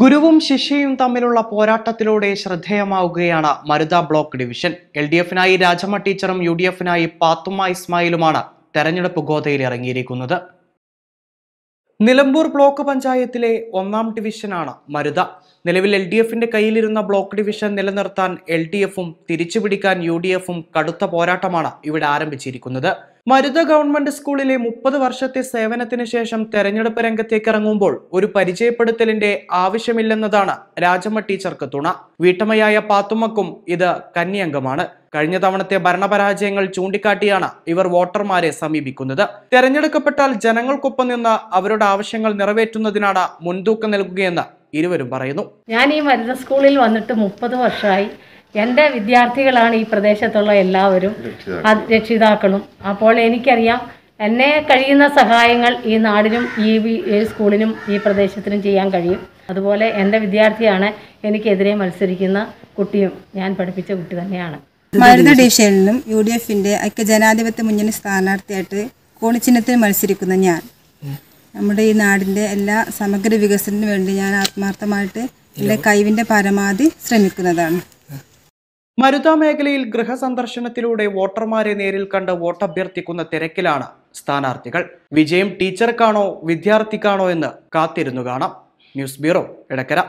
ഗുരുവും ശിഷ്യയും തമ്മിലുള്ള പോരാട്ടത്തിലൂടെ ശ്രദ്ധേയമാവുകയാണ് Marutha block division. L D എഫിനായി Rajamma ടീച്ചറും യു ഡി എഫിനായി പാത്തുമ്മ ഇസ്മായിലുമാണ് തെരഞ്ഞെടുപ്പ് ഗോതയിൽ ഇറങ്ങിയിരിക്കുന്നത്. നിലമ്പൂർ ബ്ലോക്ക് പഞ്ചായത്തിലെ ഒന്നാം ഡിവിഷനാണ് മരുത. നിലവിൽ എൽ ഡി എഫിന്റെ കയ്യിലിരുന്ന ബ്ലോക്ക് ഡിവിഷൻ നിലനിർത്താൻ എൽ ഡി എഫും തിരിച്ചുപിടിക്കാൻ യു ഡി എഫും കടുത്ത പോരാട്ടമാണ് ഇവിടെ ആരംഭിച്ചിരിക്കുന്നത്. മരുത ഗവൺമെന്റ് സ്കൂളിലെ മുപ്പത് വർഷത്തെ സേവനത്തിന് ശേഷം തെരഞ്ഞെടുപ്പ് രംഗത്തേക്ക് ഇറങ്ങുമ്പോൾ ഒരു പരിചയപ്പെടുത്തലിന്റെ ആവശ്യമില്ലെന്നതാണ് രാജമ്മ ടീച്ചർക്ക് തുണ. വീട്ടമ്മയായ പാത്തുമ്മക്കും ഇത് കന്യംഗമാണ് കഴിഞ്ഞ തവണത്തെ ഭരണപരാജയങ്ങൾ ചൂണ്ടിക്കാട്ടിയാണ് ഇവർ വോട്ടർമാരെ സമീപിക്കുന്നത്. തെരഞ്ഞെടുക്കപ്പെട്ടാൽ ജനങ്ങൾക്കൊപ്പം നിന്ന് അവരുടെ ആവശ്യങ്ങൾ നിറവേറ്റുന്നതിനാണ് മുൻതൂക്കം നൽകുകയെന്ന് ഇരുവരും പറയുന്നു. ഞാൻ ഈ മരുത സ്കൂളിൽ വന്നിട്ട് മുപ്പത് വർഷമായി. എന്റെ വിദ്യാർത്ഥികളാണ് ഈ പ്രദേശത്തുള്ള എല്ലാവരും രക്ഷിതാക്കളും. അപ്പോൾ എനിക്കറിയാം എന്നെ കഴിയുന്ന സഹായങ്ങൾ ഈ നാടിനും ഈ വി- ഈ സ്കൂളിനും ഈ പ്രദേശത്തിനും ചെയ്യാൻ കഴിയും. അതുപോലെ എന്റെ വിദ്യാർത്ഥിയാണ് എനിക്കെതിരെ മത്സരിക്കുന്ന കുട്ടിയും ഞാൻ പഠിപ്പിച്ച കുട്ടി തന്നെയാണ്. മരുന്ന് ഡിവിഷനിലും യു ഡി എഫിന്റെ ഐക്യജനാധിപത്യ മുന്നണി സ്ഥാനാർത്ഥിയായിട്ട് കോണിച്ചിഹ്നത്തിൽ മത്സരിക്കുന്ന ഞാൻ. നമ്മുടെ ഈ നാടിന്റെ എല്ലാ സമഗ്ര വികസനത്തിനു വേണ്ടി ഞാൻ ആത്മാർത്ഥമായിട്ട് എന്റെ കഴിവിന്റെ പരമാവധി ശ്രമിക്കുന്നതാണ്. മരുത മേഖലയിൽ ഗൃഹസന്ദർശനത്തിലൂടെ വോട്ടർമാരെ നേരിൽ കണ്ട് വോട്ടഭ്യർത്ഥിക്കുന്ന തിരക്കിലാണ് സ്ഥാനാർത്ഥികൾ. വിജയം ടീച്ചർക്കാണോ വിദ്യാർത്ഥിക്കാണോ എന്ന് കാത്തിരുന്നു കാണാം. News bureau Edakkara.